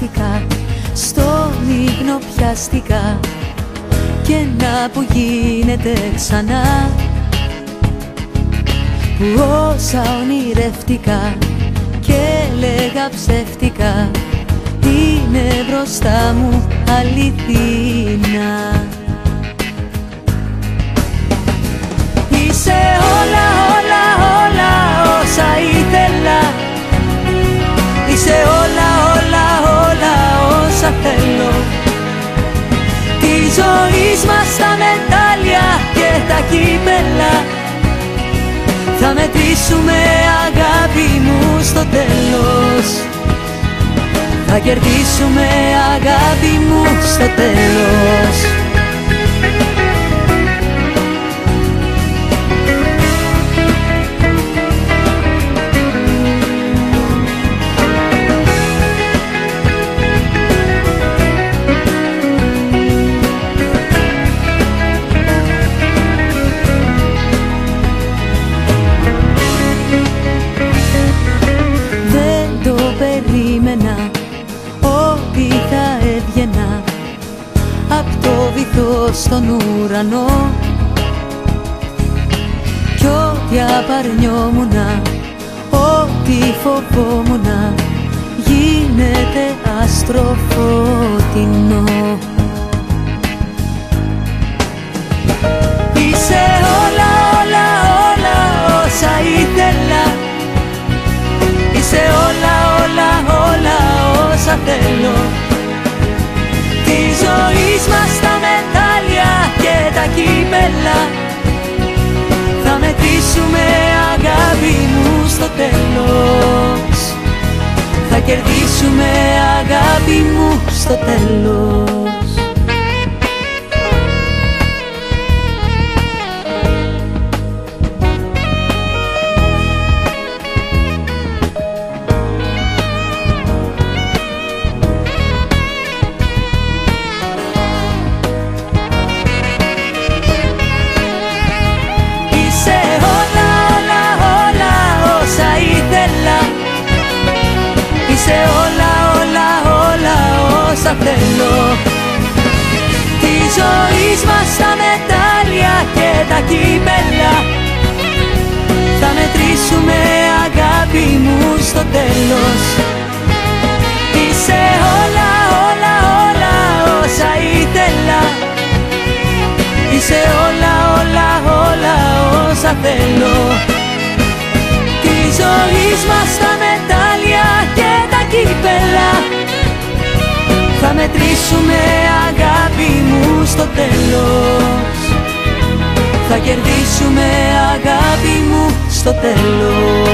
πιάστηκα Στον ύπνο πιάστηκα Και να που γίνεται ξανά. Που όσα ονειρεύτηκα Και λέγα ψεύτικα Είναι μπροστά μου αληθινά. Θα μετρήσουμε αγάπη μου στο τέλος. Θα κερδίσουμε αγάπη μου στο τέλος Απ' το βυθό στον ουρανό. Κι ό,τι απαρνιόμουνα, ό,τι φοβόμουνα Γίνεται άστρο φωτεινό στο τέλος. Θα κερδίσουμε αγάπη μου στο τέλος όσα θέλω Τη ζωή μας τα μετάλλια και τα κύπελα. Θα μετρήσουμε αγάπη μου στο τέλος. Είσαι όλα, όλα, όλα όσα ήθελα. Είσαι όλα, όλα, όλα όσα θέλω. Τη ζωή μας τα μετάλλια και τα κύπελα. Θα μετρήσουμε αγάπη μου στο τέλος. Θα κερδίσουμε αγάπη μου στο τέλος